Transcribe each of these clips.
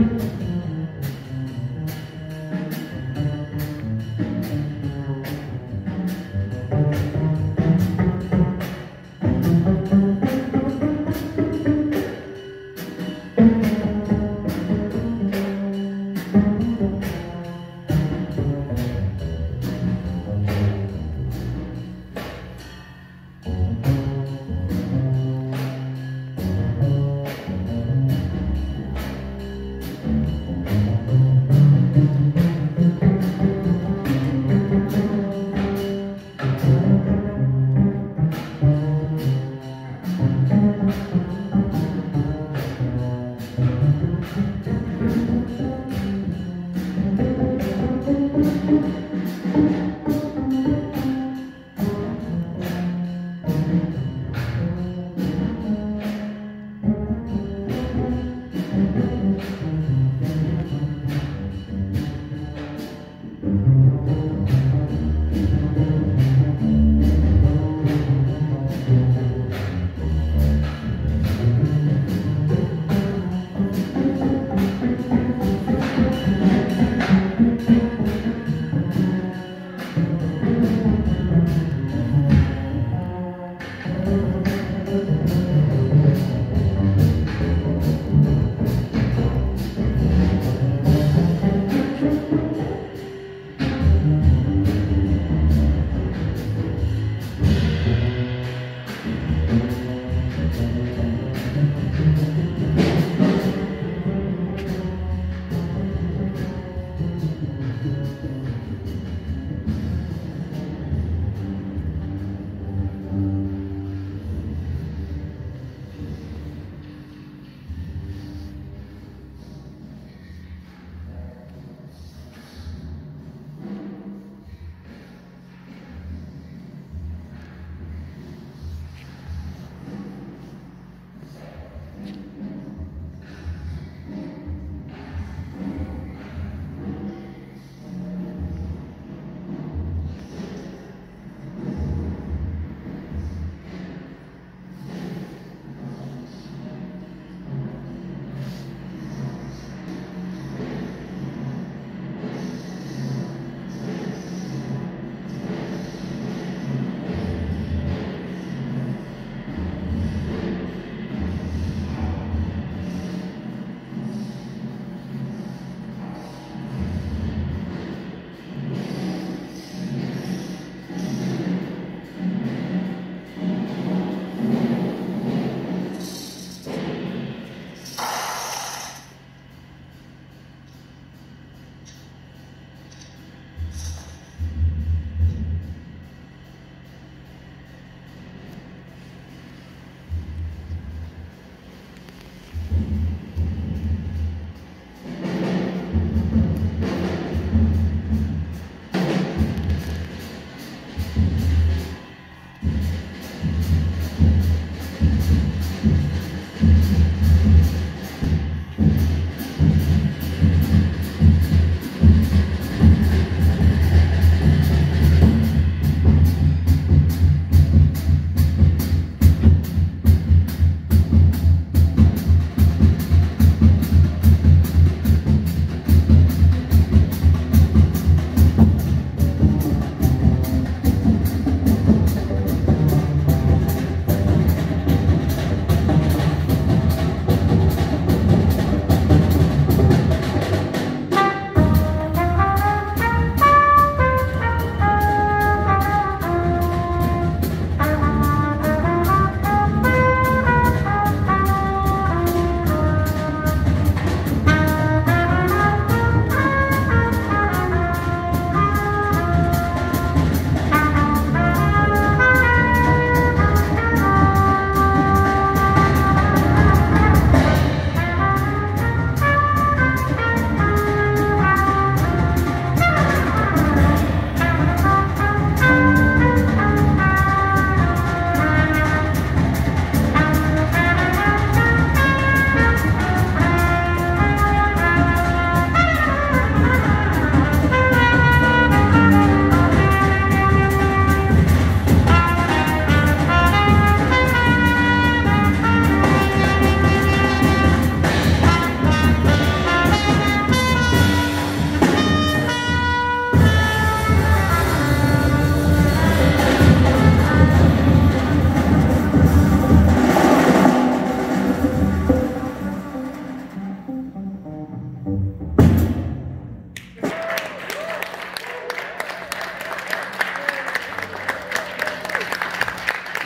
Música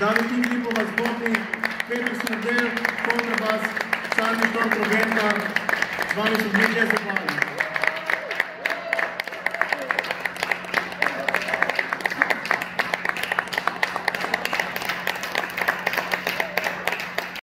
David in Lipo vas zbogni, Peter Smrdel, kontrabas, Charlie Tom Trobenta, z vami so jazz zahvalni.